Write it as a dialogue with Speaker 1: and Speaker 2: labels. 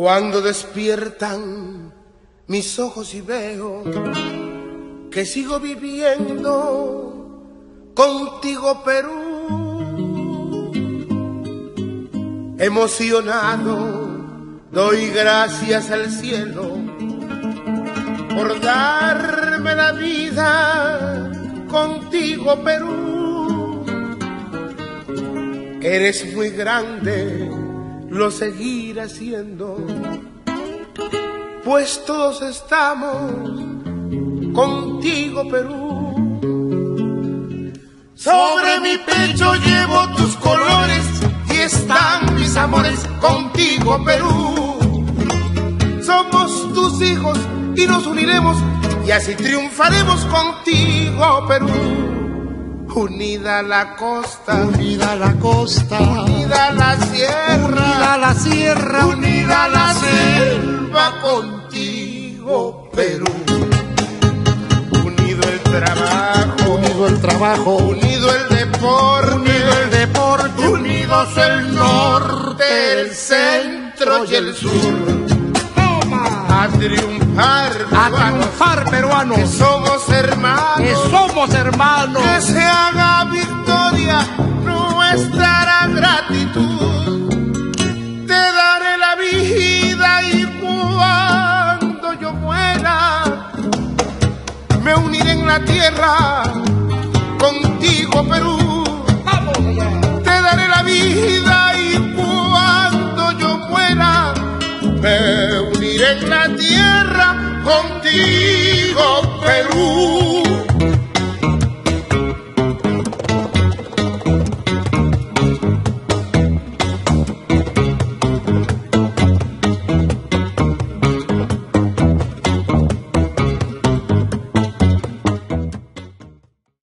Speaker 1: Cuando despiertan mis ojos y veo que sigo viviendo contigo Perú. Emocionado doy gracias al cielo por darme la vida contigo Perú. Eres muy grande lo seguirá siendo, pues todos estamos contigo, Perú. Sobre mi pecho llevo tus Perú. Somos tus hijos y nos uniremos y así triunfaremos contigo, Perú. Unida la costa,
Speaker 2: unida la costa,
Speaker 1: unida la sierra,
Speaker 2: unida la sierra,
Speaker 1: unida la selva contigo, Perú. Unido el trabajo,
Speaker 2: unido el trabajo,
Speaker 1: unido el deporte,
Speaker 2: unido el deporte,
Speaker 1: unidos el el centro y el sur. A triunfar,
Speaker 2: a triunfar peruanos,
Speaker 1: que somos hermanos,
Speaker 2: que somos hermanos,
Speaker 1: que se haga victoria nuestra gratitud. Te daré la vida y cuando yo muera, me uniré en la tierra me uniré en la tierra contigo.